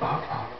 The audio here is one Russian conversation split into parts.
啊啊。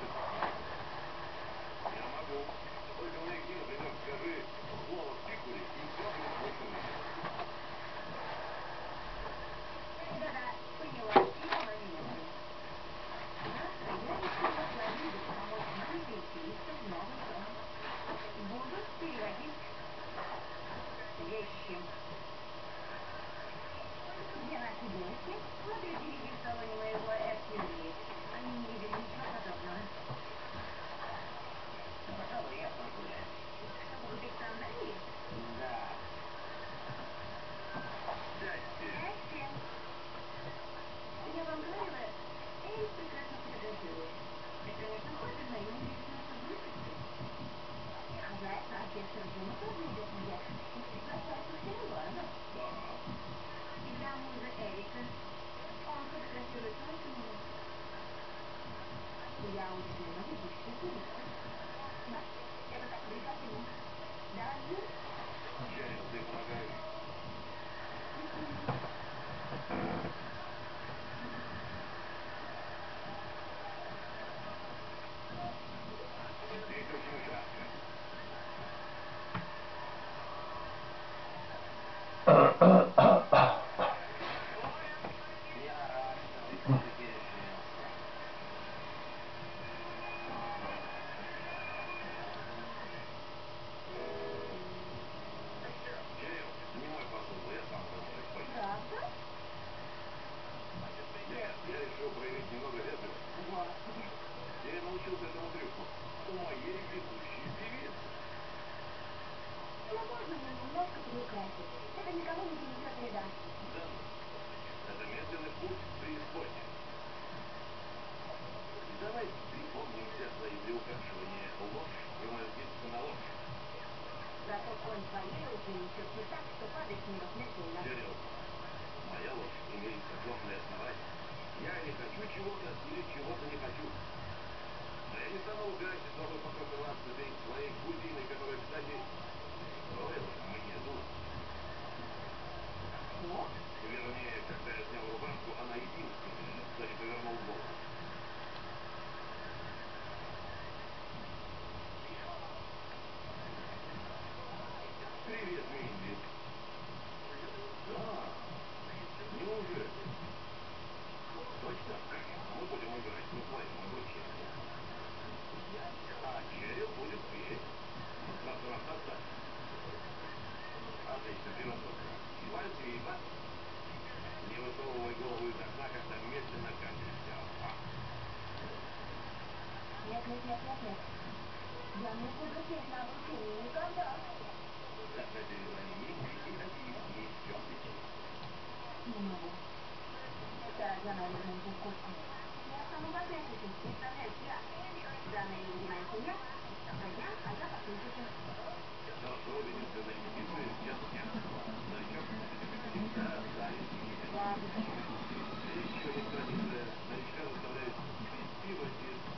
Еще один традиция. Новичка заставляют пить пиво из...